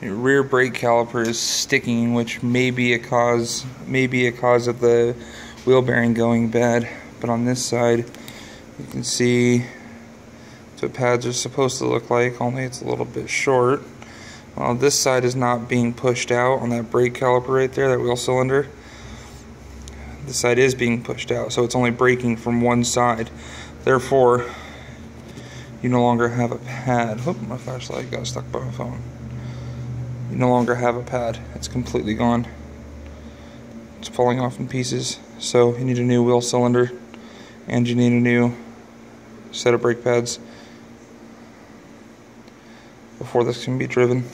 Rear brake caliper is sticking, which may be a cause, may be a cause of the wheel bearing going bad. But on this side, you can see what pads are supposed to look like, only it's a little bit short. Well, this side is not being pushed out on that brake caliper right there, that wheel cylinder. This side is being pushed out, so it's only braking from one side. Therefore, you no longer have a pad. Oop, my flashlight got stuck by my phone. You no longer have a pad. It's completely gone. It's falling off in pieces. So you need a new wheel cylinder and you need a new set of brake pads before this can be driven.